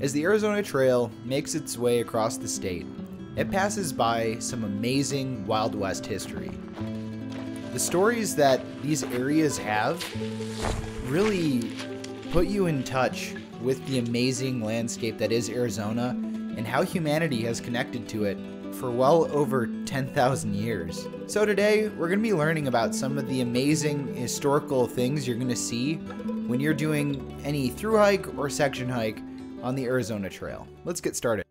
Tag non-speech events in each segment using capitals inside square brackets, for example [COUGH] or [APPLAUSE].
As the Arizona Trail makes its way across the state, it passes by some amazing Wild West history. The stories that these areas have really put you in touch with the amazing landscape that is Arizona and how humanity has connected to it for well over 10,000 years. So today, we're going to be learning about some of the amazing historical things you're going to see when you're doing any through hike or section hike on the Arizona Trail. Let's get started.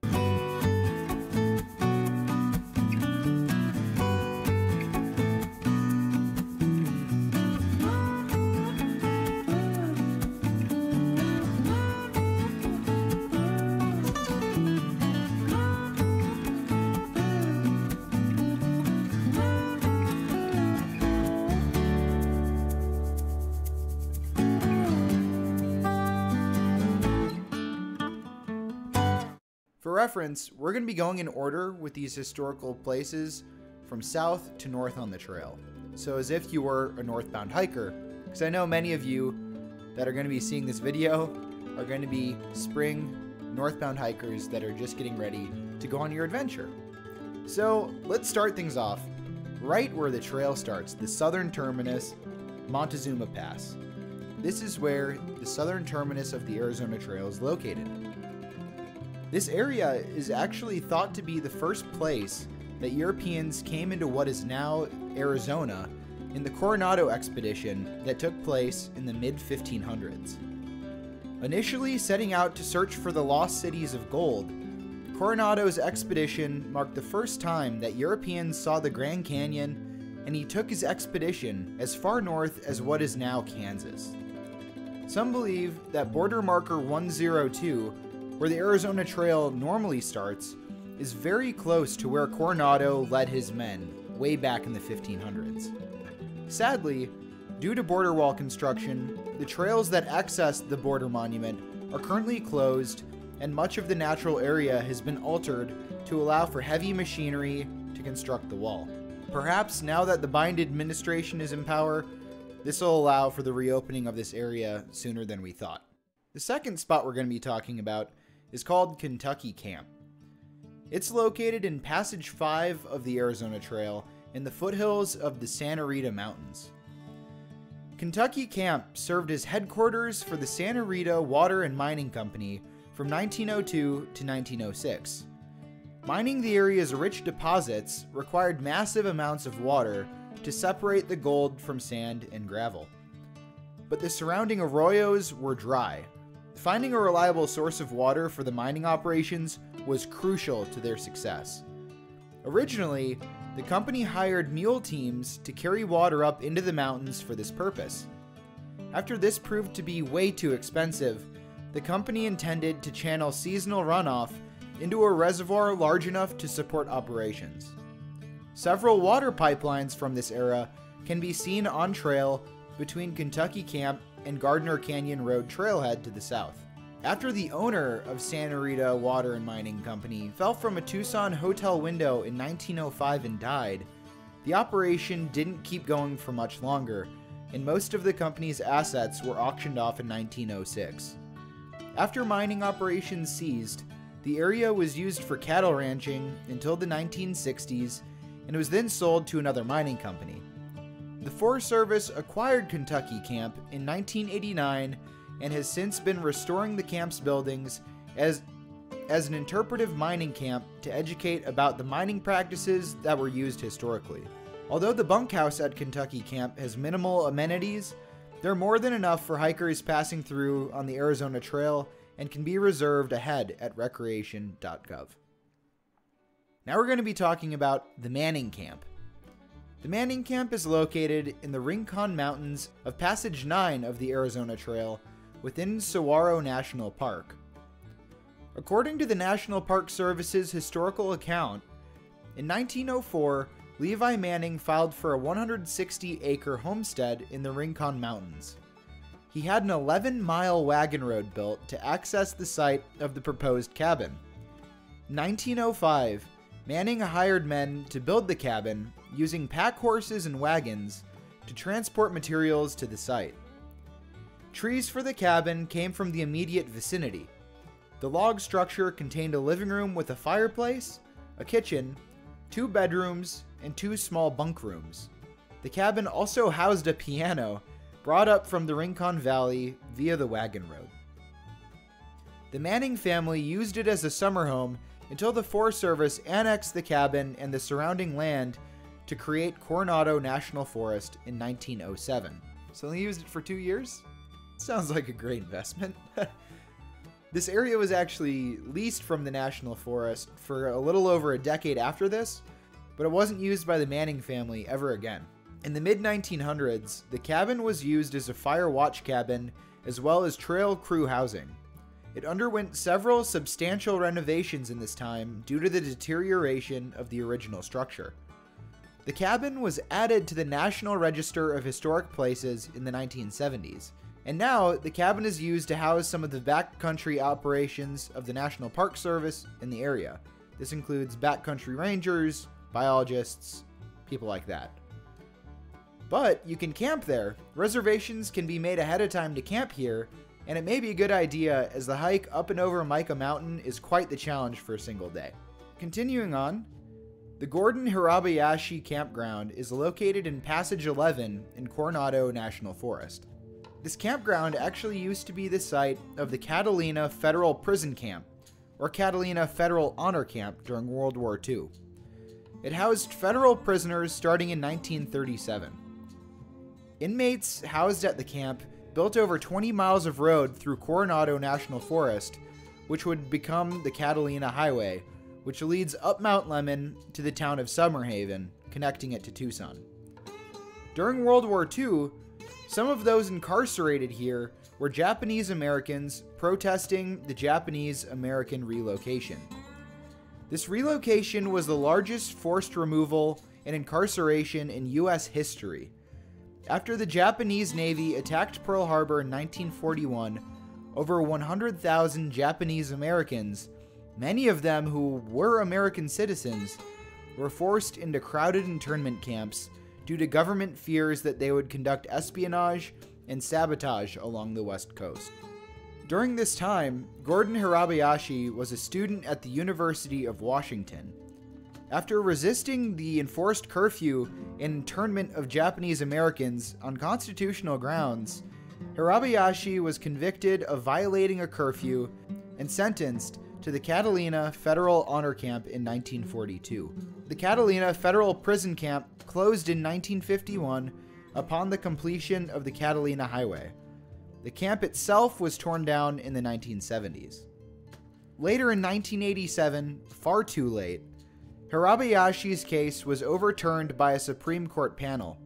Reference, we're going to be going in order with these historical places from south to north on the trail. So, as if you were a northbound hiker, because I know many of you that are going to be seeing this video are going to be spring northbound hikers that are just getting ready to go on your adventure. So, let's start things off right where the trail starts, the southern terminus, Montezuma Pass. This is where the southern terminus of the Arizona Trail is located. This area is actually thought to be the first place that Europeans came into what is now Arizona in the Coronado expedition that took place in the mid 1500s. Initially setting out to search for the lost cities of gold, Coronado's expedition marked the first time that Europeans saw the Grand Canyon, and he took his expedition as far north as what is now Kansas. Some believe that border marker 102 where the Arizona Trail normally starts, is very close to where Coronado led his men way back in the 1500s. Sadly, due to border wall construction, the trails that access the border monument are currently closed, and much of the natural area has been altered to allow for heavy machinery to construct the wall. Perhaps now that the Biden administration is in power, this will allow for the reopening of this area sooner than we thought. The second spot we're going to be talking about is called Kentucky Camp. It's located in Passage 5 of the Arizona Trail in the foothills of the Santa Rita Mountains. Kentucky Camp served as headquarters for the Santa Rita Water and Mining Company from 1902 to 1906. Mining the area's rich deposits required massive amounts of water to separate the gold from sand and gravel. But the surrounding arroyos were dry, Finding a reliable source of water for the mining operations was crucial to their success. Originally, the company hired mule teams to carry water up into the mountains for this purpose. After this proved to be way too expensive, the company intended to channel seasonal runoff into a reservoir large enough to support operations. Several water pipelines from this era can be seen on trail between Kentucky Camp and Gardner Canyon Road trailhead to the south. After the owner of Santa Rita Water and Mining Company fell from a Tucson hotel window in 1905 and died, the operation didn't keep going for much longer, and most of the company's assets were auctioned off in 1906. After mining operations ceased, the area was used for cattle ranching until the 1960s and was then sold to another mining company. The Forest Service acquired Kentucky Camp in 1989 and has since been restoring the camp's buildings as as an interpretive mining camp to educate about the mining practices that were used historically. Although the bunkhouse at Kentucky Camp has minimal amenities, they're more than enough for hikers passing through on the Arizona Trail and can be reserved ahead at recreation.gov. Now we're going to be talking about the Manning Camp. The Manning Camp is located in the Rincon Mountains of Passage 9 of the Arizona Trail within Saguaro National Park. According to the National Park Service's historical account, in 1904, Levi Manning filed for a 160 acre homestead in the Rincon Mountains. He had an 11 mile wagon road built to access the site of the proposed cabin. In 1905, Manning hired men to build the cabin using pack horses and wagons to transport materials to the site. Trees for the cabin came from the immediate vicinity. The log structure contained a living room with a fireplace, a kitchen, two bedrooms, and two small bunk rooms. The cabin also housed a piano brought up from the Rincon Valley via the wagon road. The Manning family used it as a summer home until the Forest Service annexed the cabin and the surrounding land to create Coronado National Forest in 1907. So they used it for two years? Sounds like a great investment. [LAUGHS] this area was actually leased from the National Forest for a little over a decade after this, but it wasn't used by the Manning family ever again. In the mid 1900s, the cabin was used as a fire watch cabin as well as trail crew housing. It underwent several substantial renovations in this time due to the deterioration of the original structure. The cabin was added to the National Register of Historic Places in the 1970s, and now the cabin is used to house some of the backcountry operations of the National Park Service in the area. This includes backcountry rangers, biologists, people like that. But you can camp there. Reservations can be made ahead of time to camp here, and it may be a good idea as the hike up and over Mica Mountain is quite the challenge for a single day. Continuing on, the Gordon Hirabayashi Campground is located in Passage 11 in Coronado National Forest. This campground actually used to be the site of the Catalina Federal Prison Camp, or Catalina Federal Honor Camp during World War II. It housed federal prisoners starting in 1937. Inmates housed at the camp built over 20 miles of road through Coronado National Forest, which would become the Catalina Highway, which leads up Mount Lemmon to the town of Summerhaven, connecting it to Tucson. During World War II, some of those incarcerated here were Japanese Americans protesting the Japanese American relocation. This relocation was the largest forced removal and incarceration in U.S. history after the Japanese Navy attacked Pearl Harbor in 1941, over 100,000 Japanese Americans, many of them who were American citizens, were forced into crowded internment camps due to government fears that they would conduct espionage and sabotage along the West Coast. During this time, Gordon Hirabayashi was a student at the University of Washington after resisting the enforced curfew and internment of Japanese Americans on constitutional grounds, Hirabayashi was convicted of violating a curfew and sentenced to the Catalina Federal Honor Camp in 1942. The Catalina Federal Prison Camp closed in 1951 upon the completion of the Catalina Highway. The camp itself was torn down in the 1970s. Later in 1987, far too late, Hirabayashi's case was overturned by a Supreme Court panel.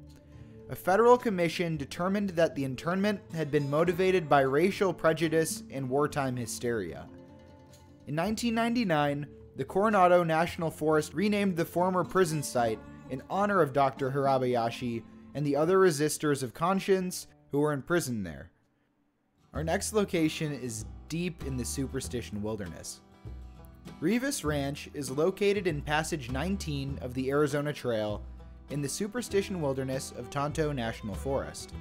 A federal commission determined that the internment had been motivated by racial prejudice and wartime hysteria. In 1999, the Coronado National Forest renamed the former prison site in honor of Dr. Hirabayashi and the other resistors of conscience who were imprisoned there. Our next location is deep in the Superstition Wilderness. Reavis Ranch is located in Passage 19 of the Arizona Trail in the Superstition Wilderness of Tonto National Forest.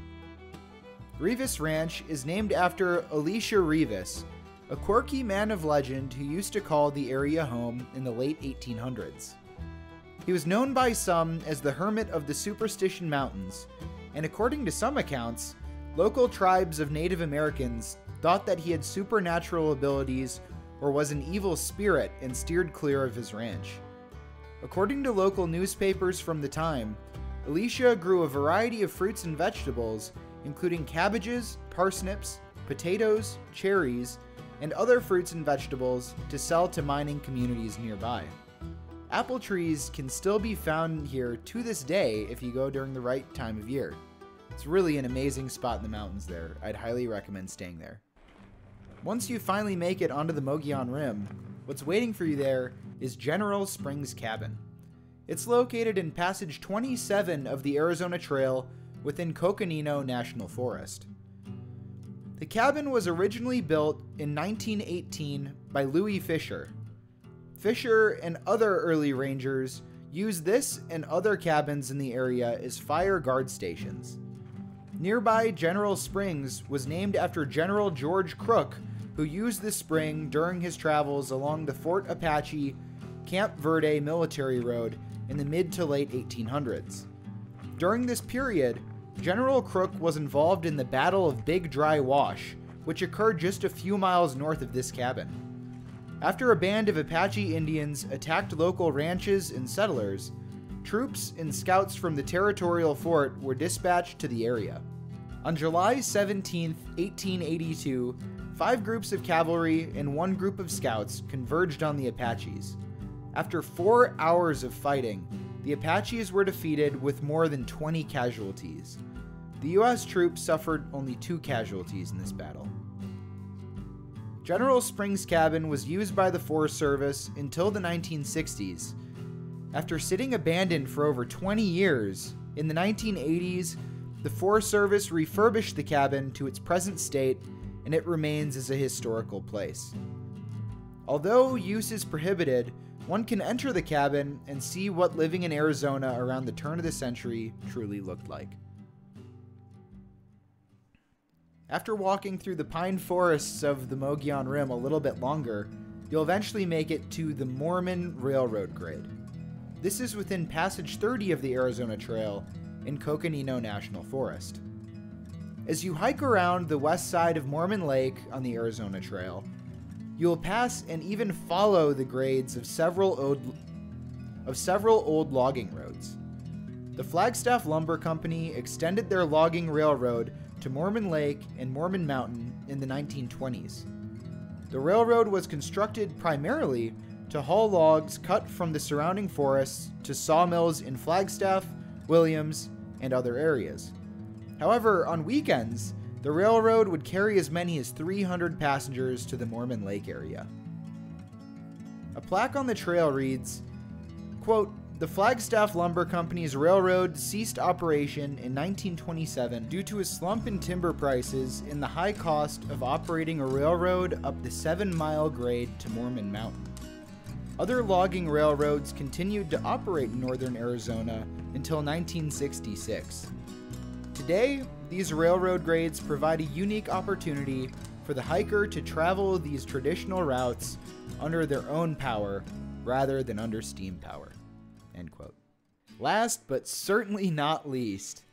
Reavis Ranch is named after Elisha Reavis, a quirky man of legend who used to call the area home in the late 1800s. He was known by some as the Hermit of the Superstition Mountains, and according to some accounts, local tribes of Native Americans thought that he had supernatural abilities or was an evil spirit and steered clear of his ranch. According to local newspapers from the time, Elisha grew a variety of fruits and vegetables, including cabbages, parsnips, potatoes, cherries, and other fruits and vegetables to sell to mining communities nearby. Apple trees can still be found here to this day if you go during the right time of year. It's really an amazing spot in the mountains there. I'd highly recommend staying there. Once you finally make it onto the Mogollon Rim, what's waiting for you there is General Springs Cabin. It's located in Passage 27 of the Arizona Trail within Coconino National Forest. The cabin was originally built in 1918 by Louis Fisher. Fisher and other early rangers used this and other cabins in the area as fire guard stations. Nearby General Springs was named after General George Crook, who used this spring during his travels along the Fort Apache Camp Verde military road in the mid to late 1800s. During this period, General Crook was involved in the Battle of Big Dry Wash, which occurred just a few miles north of this cabin. After a band of Apache Indians attacked local ranches and settlers, troops and scouts from the territorial fort were dispatched to the area. On July 17, 1882, five groups of cavalry and one group of scouts converged on the Apaches. After four hours of fighting, the Apaches were defeated with more than 20 casualties. The US troops suffered only two casualties in this battle. General Springs Cabin was used by the Forest Service until the 1960s. After sitting abandoned for over 20 years, in the 1980s, the Forest Service refurbished the cabin to its present state and it remains as a historical place. Although use is prohibited, one can enter the cabin and see what living in Arizona around the turn of the century truly looked like. After walking through the pine forests of the Mogollon Rim a little bit longer, you'll eventually make it to the Mormon Railroad Grade. This is within Passage 30 of the Arizona Trail in Coconino National Forest. As you hike around the west side of Mormon Lake on the Arizona Trail, you will pass and even follow the grades of several old, of several old logging roads. The Flagstaff Lumber Company extended their logging railroad to Mormon Lake and Mormon Mountain in the 1920s. The railroad was constructed primarily to haul logs cut from the surrounding forests to sawmills in Flagstaff, Williams, and other areas. However, on weekends, the railroad would carry as many as 300 passengers to the Mormon Lake area. A plaque on the trail reads, quote, the Flagstaff Lumber Company's railroad ceased operation in 1927 due to a slump in timber prices and the high cost of operating a railroad up the 7 mile grade to Mormon Mountain. Other logging railroads continued to operate in northern Arizona until 1966. Today, these railroad grades provide a unique opportunity for the hiker to travel these traditional routes under their own power rather than under steam power. End quote. Last but certainly not least,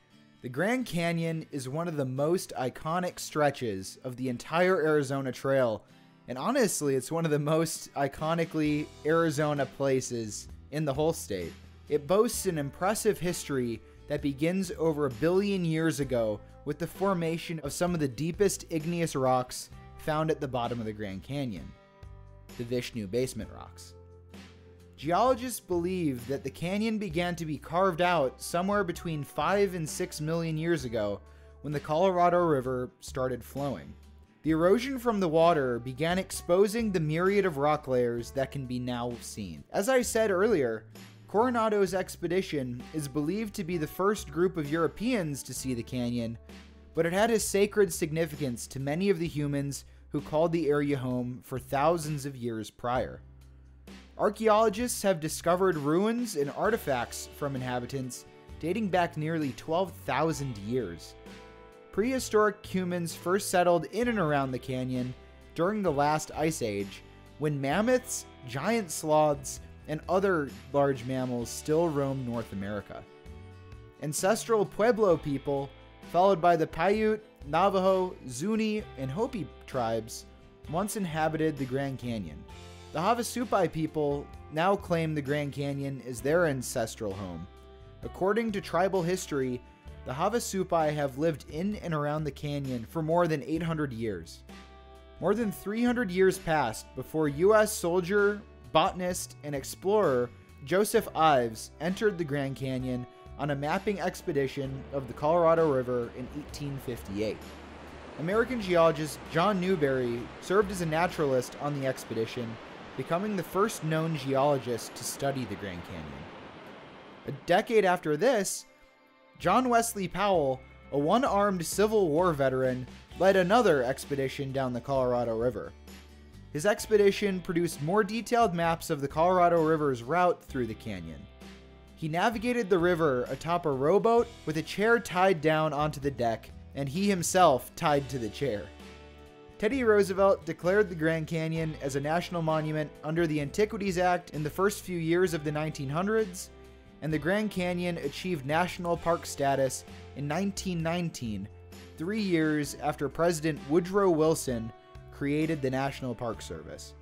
the Grand Canyon is one of the most iconic stretches of the entire Arizona Trail, and honestly, it's one of the most iconically Arizona places in the whole state. It boasts an impressive history that begins over a billion years ago with the formation of some of the deepest igneous rocks found at the bottom of the Grand Canyon, the Vishnu Basement Rocks. Geologists believe that the canyon began to be carved out somewhere between 5 and 6 million years ago when the Colorado River started flowing. The erosion from the water began exposing the myriad of rock layers that can be now seen. As I said earlier, Coronado's expedition is believed to be the first group of Europeans to see the canyon, but it had a sacred significance to many of the humans who called the area home for thousands of years prior. Archaeologists have discovered ruins and artifacts from inhabitants dating back nearly 12,000 years. Prehistoric humans first settled in and around the canyon during the last ice age when mammoths, giant sloths, and other large mammals still roam North America. Ancestral Pueblo people, followed by the Paiute, Navajo, Zuni, and Hopi tribes, once inhabited the Grand Canyon. The Havasupai people now claim the Grand Canyon is their ancestral home. According to tribal history, the Havasupai have lived in and around the canyon for more than 800 years. More than 300 years passed before U.S. soldier botanist, and explorer Joseph Ives entered the Grand Canyon on a mapping expedition of the Colorado River in 1858. American geologist John Newberry served as a naturalist on the expedition, becoming the first known geologist to study the Grand Canyon. A decade after this, John Wesley Powell, a one armed Civil War veteran, led another expedition down the Colorado River. His expedition produced more detailed maps of the Colorado River's route through the canyon. He navigated the river atop a rowboat with a chair tied down onto the deck, and he himself tied to the chair. Teddy Roosevelt declared the Grand Canyon as a national monument under the Antiquities Act in the first few years of the 1900s, and the Grand Canyon achieved national park status in 1919, three years after President Woodrow Wilson created the National Park Service.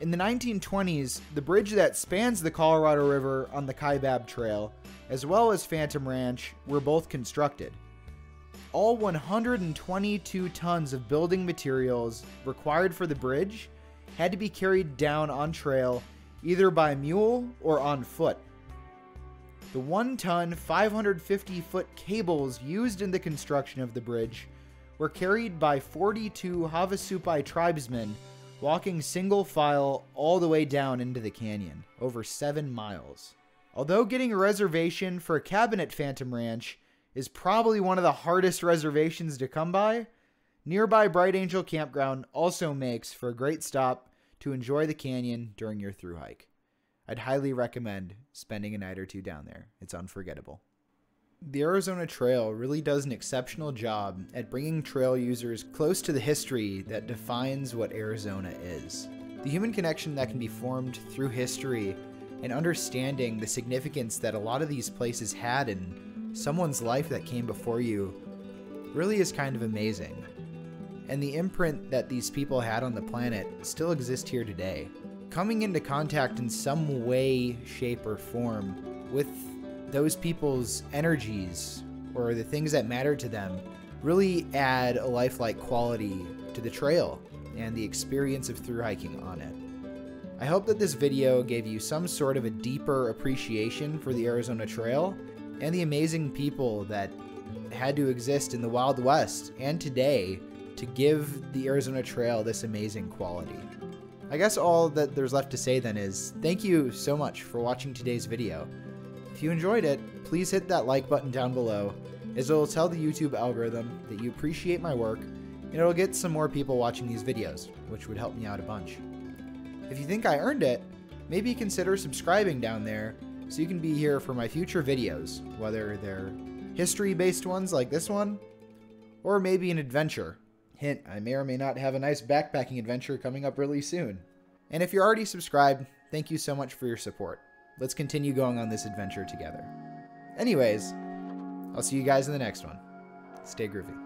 In the 1920s, the bridge that spans the Colorado River on the Kaibab Trail, as well as Phantom Ranch, were both constructed all 122 tons of building materials required for the bridge had to be carried down on trail either by mule or on foot. The 1 ton, 550 foot cables used in the construction of the bridge were carried by 42 Havasupai tribesmen walking single file all the way down into the canyon, over 7 miles. Although getting a reservation for a cabin at Phantom Ranch is probably one of the hardest reservations to come by. Nearby Bright Angel Campground also makes for a great stop to enjoy the canyon during your through hike. I'd highly recommend spending a night or two down there. It's unforgettable. The Arizona Trail really does an exceptional job at bringing trail users close to the history that defines what Arizona is. The human connection that can be formed through history and understanding the significance that a lot of these places had in someone's life that came before you really is kind of amazing. And the imprint that these people had on the planet still exists here today. Coming into contact in some way, shape, or form with those people's energies or the things that matter to them really add a lifelike quality to the trail and the experience of through hiking on it. I hope that this video gave you some sort of a deeper appreciation for the Arizona Trail and the amazing people that had to exist in the Wild West and today to give the Arizona Trail this amazing quality. I guess all that there's left to say then is thank you so much for watching today's video. If you enjoyed it, please hit that like button down below, as it will tell the YouTube algorithm that you appreciate my work, and it'll get some more people watching these videos, which would help me out a bunch. If you think I earned it, maybe consider subscribing down there so you can be here for my future videos, whether they're history-based ones like this one, or maybe an adventure. Hint, I may or may not have a nice backpacking adventure coming up really soon. And if you're already subscribed, thank you so much for your support. Let's continue going on this adventure together. Anyways, I'll see you guys in the next one. Stay groovy.